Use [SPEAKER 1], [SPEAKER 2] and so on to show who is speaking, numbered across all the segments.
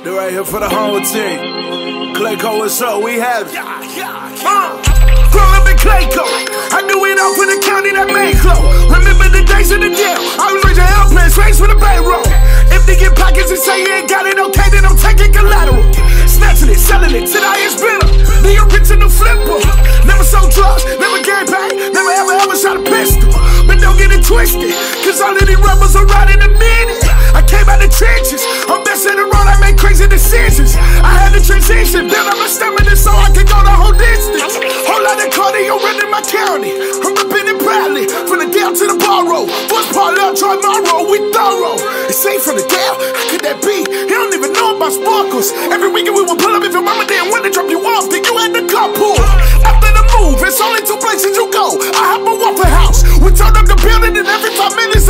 [SPEAKER 1] They're right here for the whole team. Clayco, what's up? We have it.
[SPEAKER 2] Yeah, uh, yeah, yeah. Up in Clayco. I do it all for the county that made Glo. Remember the days of the deal. I was raising airplanes, race for the bankroll. If they get pockets and say you ain't got it, okay, then I'm taking collateral. Snatching it, selling it to the highest bidder. The original flipper. Never sold drugs, never gave back, never ever ever shot a pistol. But don't get it twisted, cause all of these rebels are riding a minute. Out the trenches, I'm best in the road, I made crazy decisions. I had to transition, build up my stamina so I could go the whole distance. Whole lot of cardio running my county. I'm ripping it proudly, from the down to the borrow. First part up, try my roll, we thorough. It's safe from the down, how could that be? He don't even know about sparkles. Every weekend we would pull up if your mama didn't want to drop you off, then you had the carpool. After the move, it's only two places you go. I have a Waffle House. We turned up the building, and every five minutes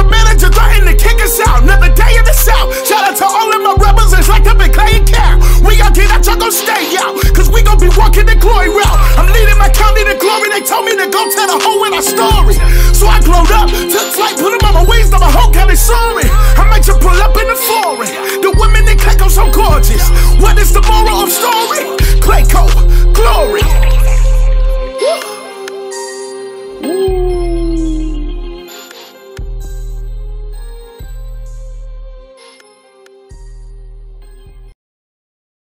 [SPEAKER 2] stay out. Cause we gon' be walking the glory route. I'm leading my county to glory. They told me to go tell the whole in our story. So I glowed up, took flight, put them on my waist, now my whole county sorry. I might just